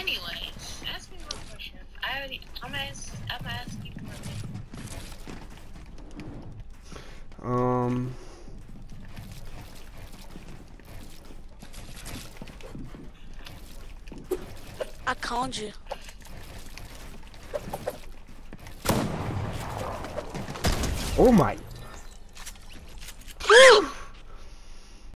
Anyway, ask me one question. I already, I'm ask, I'm asking you one Um. I called you. Oh my